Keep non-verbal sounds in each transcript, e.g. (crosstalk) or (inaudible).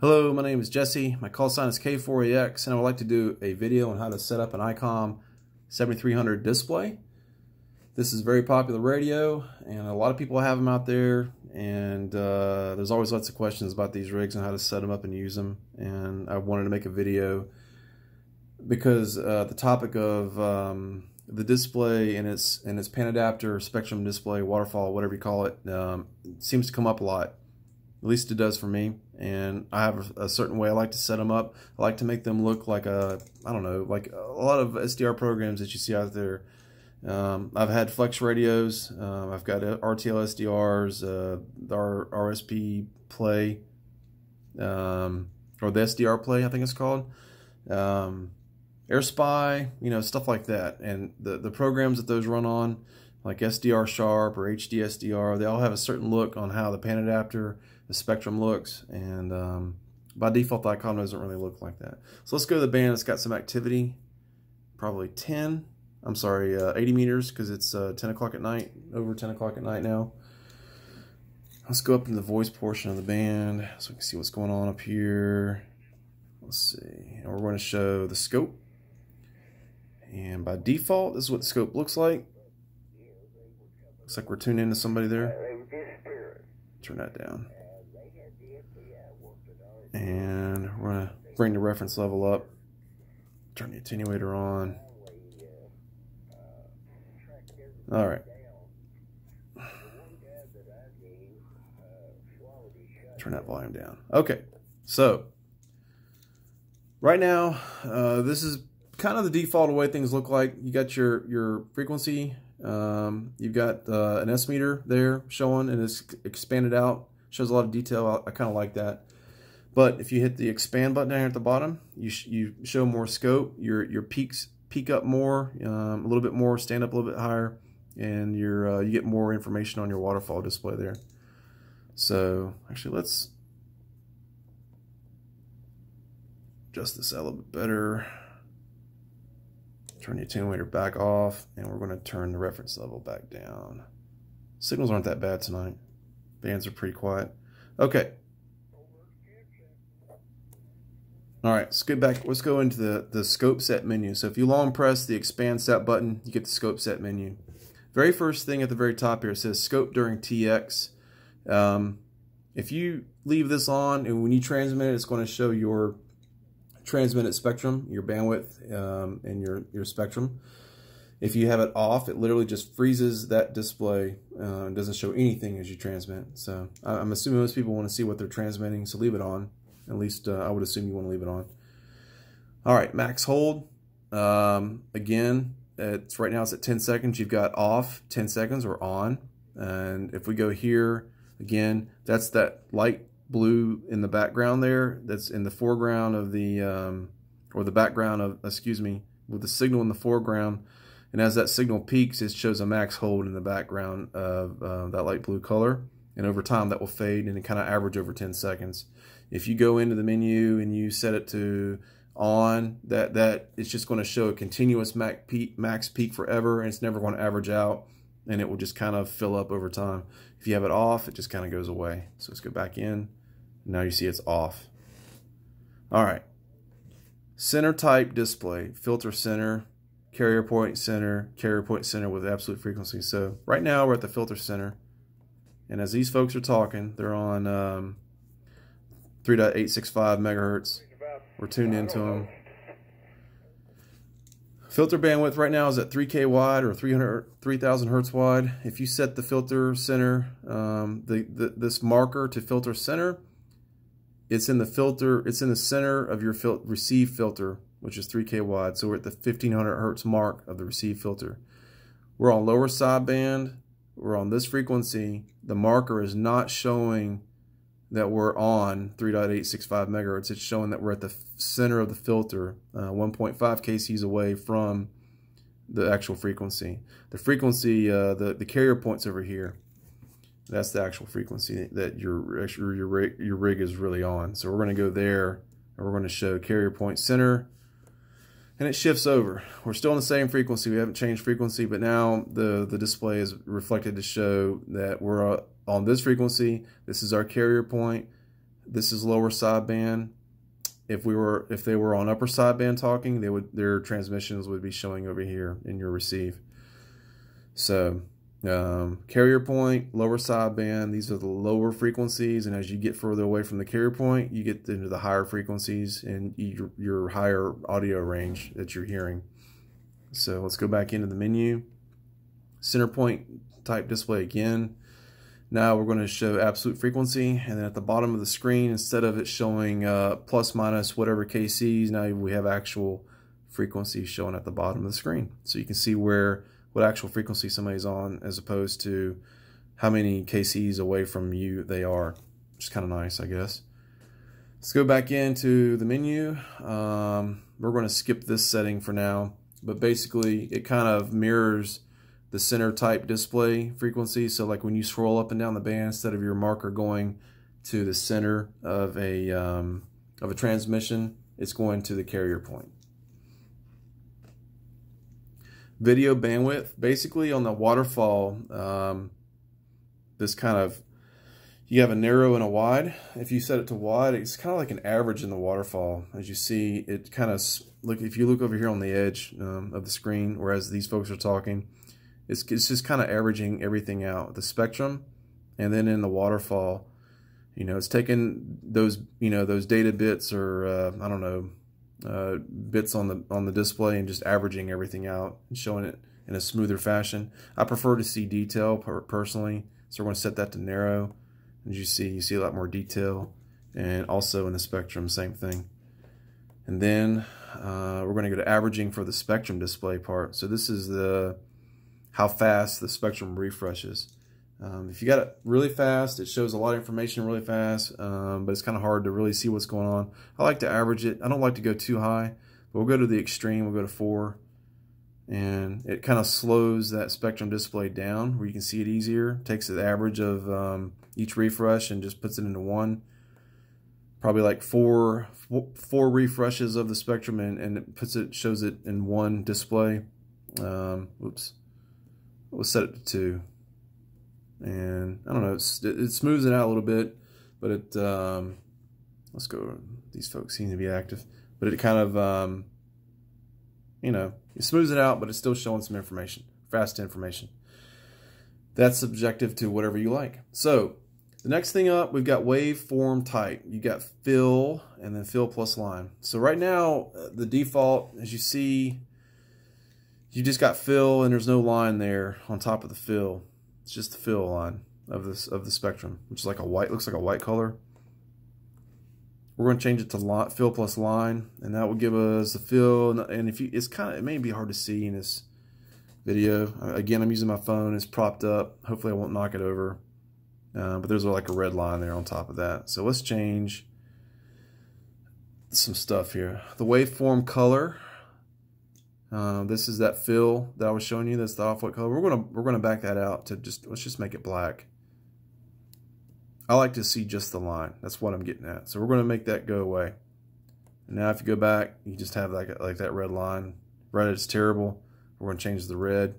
Hello, my name is Jesse. My call sign is K4AX, and I would like to do a video on how to set up an ICOM 7300 display. This is very popular radio, and a lot of people have them out there, and uh, there's always lots of questions about these rigs and how to set them up and use them, and I wanted to make a video because uh, the topic of um, the display and its and its pan adapter, spectrum display, waterfall, whatever you call it, um, seems to come up a lot. At least it does for me. And I have a, certain way I like to set them up. I like to make them look like a, I don't know, like a lot of SDR programs that you see out there. Um, I've had flex radios. Um, I've got RTL SDRs, uh, the RSP Play, um, or the SDR Play, I think it's called. Um, AirSpy, you know, stuff like that. And the, the programs that those run on, like SDR Sharp or HD SDR, they all have a certain look on how the pan adapter, the spectrum looks. And um, by default, the Icom doesn't really look like that. So let's go to the band. It's got some activity, probably 10. I'm sorry, uh, 80 meters because it's uh, 10 o'clock at night, over 10 o'clock at night now. Let's go up in the voice portion of the band so we can see what's going on up here. Let's see. And we're going to show the scope. And by default, this is what the scope looks like. Looks like we're tuned into somebody there. Turn that down. And we're going to bring the reference level up. Turn the attenuator on. All right. Turn that volume down. Okay, so right now, uh, this is kind of the default way things look like. You got your your frequency. Um, you've got uh, an S meter there showing, and it's expanded out. Shows a lot of detail. I, I kind of like that. But if you hit the expand button down here at the bottom, you sh you show more scope. Your your peaks peak up more, um, a little bit more, stand up a little bit higher, and your uh, you get more information on your waterfall display there. So actually, let's adjust this a little bit better. Turn the attenuator back off, and we're going to turn the reference level back down. Signals aren't that bad tonight. Bands are pretty quiet. Okay. All right, let's get back. Let's go into the, the scope set menu. So if you long press the expand set button, you get the scope set menu. Very first thing at the very top here says scope during TX. Um, if you leave this on and when you transmit it, it's going to show your transmitted spectrum, your bandwidth, um, and your, your spectrum. If you have it off, it literally just freezes that display uh, and doesn't show anything as you transmit. So I'm assuming most people want to see what they're transmitting, so leave it on. At least uh, I would assume you want to leave it on. All right, max hold. Um, again, it's right now it's at 10 seconds. You've got off 10 seconds or on. And if we go here, again, that's that light blue in the background there that's in the foreground of the um, or the background of excuse me with the signal in the foreground. And as that signal peaks it shows a max hold in the background of uh, that light blue color. And over time that will fade and it kind of average over 10 seconds. If you go into the menu and you set it to on that that it's just going to show a continuous max peak, max peak forever and it's never going to average out and it will just kind of fill up over time. If you have it off it just kind of goes away. So let's go back in now you see it's off. All right. Center type display, filter center, carrier point center, carrier point center with absolute frequency. So right now we're at the filter center. And as these folks are talking, they're on um, 3.865 megahertz. We're tuned into them. Filter bandwidth right now is at 3K wide or 300, 3000 hertz wide. If you set the filter center, um, the, the, this marker to filter center, it's in the filter, it's in the center of your fil receive filter, which is 3K wide. So we're at the 1500 hertz mark of the receive filter. We're on lower sideband. We're on this frequency. The marker is not showing that we're on 3.865 megahertz. It's showing that we're at the center of the filter, uh, 1.5 kcs away from the actual frequency. The frequency, uh, the, the carrier point's over here. That's the actual frequency that your your rig, your rig is really on. So we're going to go there and we're going to show carrier point center and it shifts over. We're still on the same frequency. We haven't changed frequency, but now the, the display is reflected to show that we're uh, on this frequency. This is our carrier point. this is lower sideband. If we were if they were on upper sideband talking, they would their transmissions would be showing over here in your receive. So um, carrier point, lower sideband, these are the lower frequencies, and as you get further away from the carrier point, you get into the higher frequencies and your, your higher audio range that you're hearing. So let's go back into the menu. Center point type display again. Now we're going to show absolute frequency, and then at the bottom of the screen, instead of it showing uh, plus minus whatever KCs, now we have actual frequency showing at the bottom of the screen. So you can see where what actual frequency somebody's on as opposed to how many KCs away from you they are. Which is kind of nice, I guess. Let's go back into the menu. Um, we're going to skip this setting for now, but basically it kind of mirrors the center type display frequency. So like when you scroll up and down the band, instead of your marker going to the center of a, um, of a transmission, it's going to the carrier point. Video bandwidth, basically on the waterfall, um, this kind of, you have a narrow and a wide. If you set it to wide, it's kind of like an average in the waterfall. As you see, it kind of, look if you look over here on the edge um, of the screen, whereas these folks are talking, it's, it's just kind of averaging everything out. The spectrum, and then in the waterfall, you know, it's taking those, you know, those data bits or, uh, I don't know, uh, bits on the on the display and just averaging everything out and showing it in a smoother fashion. I prefer to see detail per personally, so we're going to set that to narrow. As you see, you see a lot more detail, and also in the spectrum, same thing. And then uh, we're going to go to averaging for the spectrum display part. So this is the how fast the spectrum refreshes. Um, if you got it really fast, it shows a lot of information really fast, um, but it's kind of hard to really see what's going on. I like to average it. I don't like to go too high, but we'll go to the extreme. We'll go to 4, and it kind of slows that spectrum display down where you can see it easier. Takes the average of um, each refresh and just puts it into one. Probably like four, four refreshes of the spectrum, and, and it puts it shows it in one display. Um, oops we'll set it to two. And I don't know, it, it smooths it out a little bit, but it, um, let's go, these folks seem to be active, but it kind of, um, you know, it smooths it out, but it's still showing some information, fast information. That's subjective to whatever you like. So the next thing up, we've got waveform type. You got fill and then fill plus line. So right now, uh, the default, as you see, you just got fill and there's no line there on top of the fill. It's just the fill line of this of the spectrum, which is like a white, looks like a white color. We're going to change it to line, fill plus line, and that will give us the fill. And if you, it's kind of, it may be hard to see in this video. Again, I'm using my phone. It's propped up. Hopefully, I won't knock it over. Uh, but there's like a red line there on top of that. So let's change some stuff here. The waveform color. Uh, this is that fill that I was showing you. That's the off-white color. We're gonna we're gonna back that out to just let's just make it black. I like to see just the line. That's what I'm getting at. So we're gonna make that go away. And now if you go back, you just have like like that red line. Red is terrible. We're gonna change the red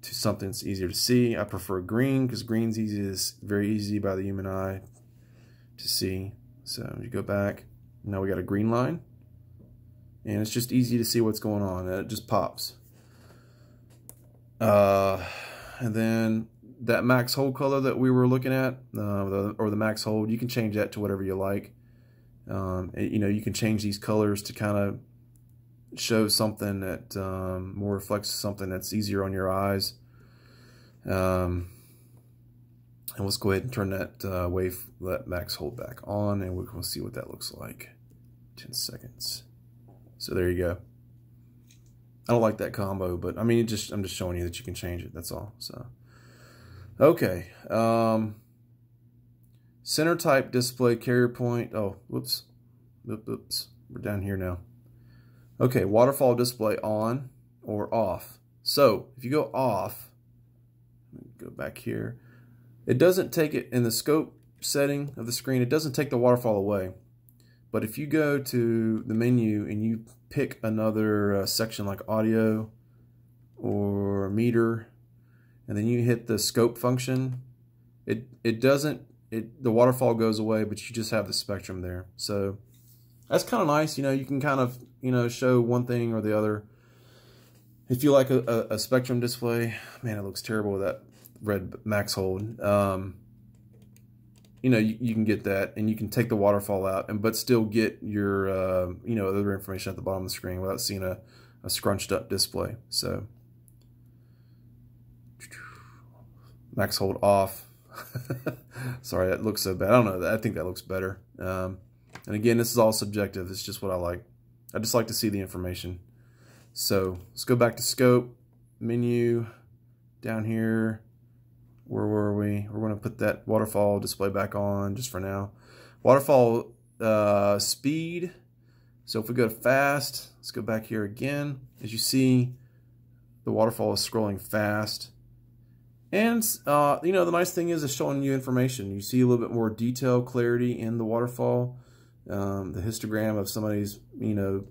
to something that's easier to see. I prefer green because green's easy is very easy by the human eye to see. So you go back. Now we got a green line and it's just easy to see what's going on. and It just pops. Uh, and then that max hold color that we were looking at, uh, the, or the max hold, you can change that to whatever you like. Um, it, you know, you can change these colors to kind of show something that um, more reflects something that's easier on your eyes. Um, and let's go ahead and turn that uh, wave, that max hold back on, and we'll see what that looks like. 10 seconds. So there you go. I don't like that combo, but I mean, just I'm just showing you that you can change it. That's all. So, okay. Um, center type display carrier point. Oh, whoops. Oops. We're down here now. Okay, waterfall display on or off. So if you go off, go back here. It doesn't take it in the scope setting of the screen. It doesn't take the waterfall away. But if you go to the menu and you pick another uh, section like audio or meter, and then you hit the scope function, it, it doesn't it the waterfall goes away, but you just have the spectrum there. So that's kind of nice. You know, you can kind of you know show one thing or the other. If you like a, a, a spectrum display, man, it looks terrible with that red max hold. Um, you know, you, you, can get that, and you can take the waterfall out, and but still get your uh, you know other information at the bottom of the screen without seeing a, a scrunched up display. So max hold off. (laughs) Sorry, that looks so bad. I don't know. I think that looks better. Um, and again, this is all subjective. It's just what I like. I just like to see the information. So let's go back to scope, menu, down here. Where were we? We're going to put that waterfall display back on just for now. Waterfall uh, speed. So if we go to fast, let's go back here again. As you see, the waterfall is scrolling fast. And, uh, you know, the nice thing is it's showing you information. You see a little bit more detail, clarity in the waterfall. Um, the histogram of somebody's, you know,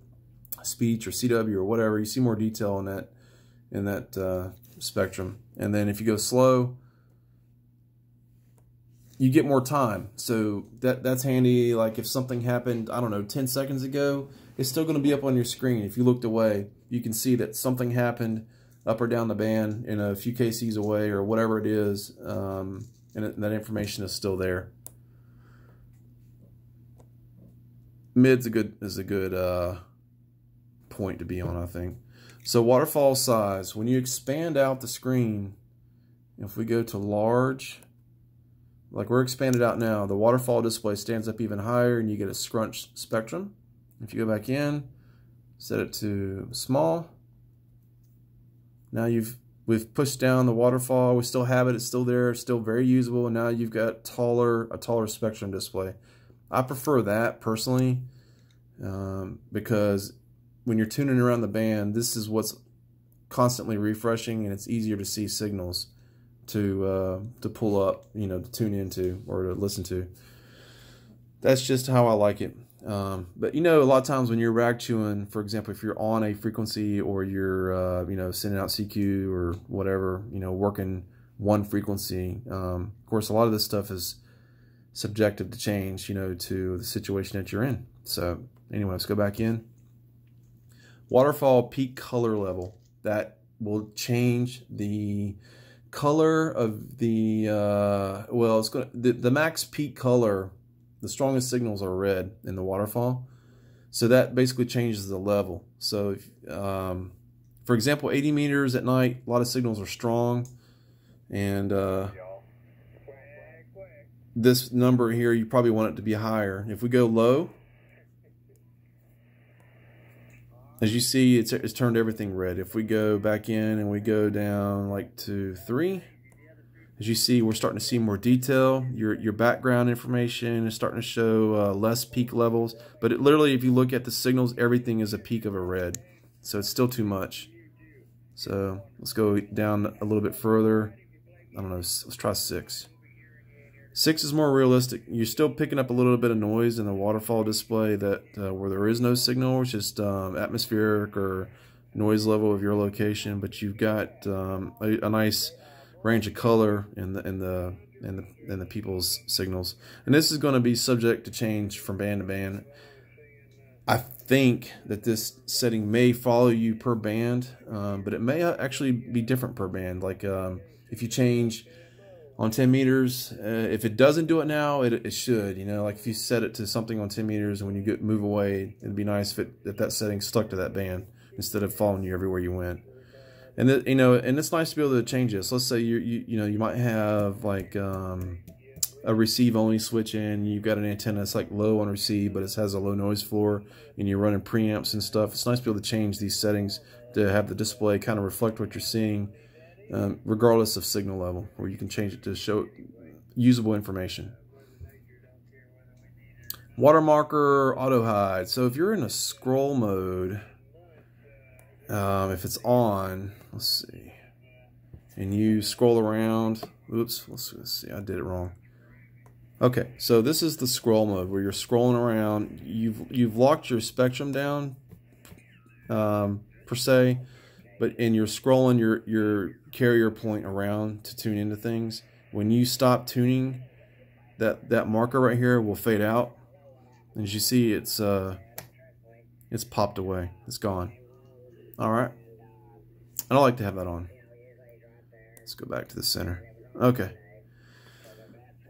speech or CW or whatever. You see more detail in that in that uh, spectrum. And then if you go slow, you get more time. So that that's handy. Like if something happened, I don't know, 10 seconds ago, it's still going to be up on your screen. If you looked away, you can see that something happened up or down the band in a few KCs away or whatever it is, um, and that information is still there. Mid's a good is a good uh, point to be on, I think. So waterfall size, when you expand out the screen, if we go to large, like we're expanded out now, the waterfall display stands up even higher and you get a scrunched spectrum. If you go back in, set it to small, now you've we've pushed down the waterfall. We still have it. It's still there. It's still very usable. And now you've got taller a taller spectrum display. I prefer that personally um, because when you're tuning around the band, this is what's constantly refreshing, and it's easier to see signals to uh, to pull up, you know, to tune into or to listen to. That's just how I like it. Um, but you know, a lot of times when you're rag chewing, for example, if you're on a frequency or you're, uh, you know, sending out CQ or whatever, you know, working one frequency, um, of course, a lot of this stuff is subjective to change, you know, to the situation that you're in. So anyway, let's go back in. Waterfall peak color level. That will change the color of the, uh, well, it's going to, the, the max peak color the strongest signals are red in the waterfall. So that basically changes the level. So, if, um, for example, 80 meters at night, a lot of signals are strong. And uh, this number here, you probably want it to be higher. If we go low, as you see, it's, it's turned everything red. If we go back in and we go down like to 3, as you see, we're starting to see more detail. Your your background information is starting to show uh, less peak levels. But it, literally, if you look at the signals, everything is a peak of a red. So it's still too much. So let's go down a little bit further. I don't know, let's try 6. 6 is more realistic. You're still picking up a little bit of noise in the waterfall display that uh, where there is no signal. It's just um, atmospheric or noise level of your location. But you've got um, a, a nice range of color in the in the in the in the people's signals. And this is going to be subject to change from band to band. I think that this setting may follow you per band, um, but it may actually be different per band. Like um, if you change on 10 meters, uh, if it doesn't do it now, it, it should. You know, like if you set it to something on 10 meters and when you get move away, it'd be nice if, it, if that setting stuck to that band instead of following you everywhere you went and the, you know, and it's nice to be able to change this. Let's say you you you know you might have like um, a receive only switch in. You've got an antenna that's like low on receive, but it has a low noise floor, and you're running preamps and stuff. It's nice to be able to change these settings to have the display kind of reflect what you're seeing, um, regardless of signal level, or you can change it to show usable information. Watermarker auto hide. So if you're in a scroll mode um, if it's on, let's see, and you scroll around, oops, let's, let's see, I did it wrong. Okay, so this is the scroll mode where you're scrolling around. You've you've locked your spectrum down, um, per se, but and you're scrolling your your carrier point around to tune into things. When you stop tuning, that that marker right here will fade out. As you see, it's uh, it's popped away. It's gone. All right. I don't like to have that on. Let's go back to the center. Okay.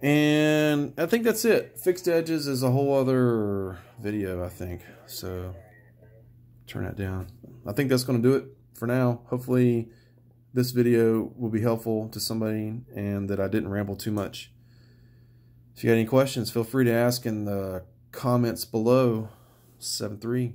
And I think that's it. Fixed edges is a whole other video, I think. So turn that down. I think that's going to do it for now. Hopefully this video will be helpful to somebody and that I didn't ramble too much. If you got any questions, feel free to ask in the comments below. 7-3.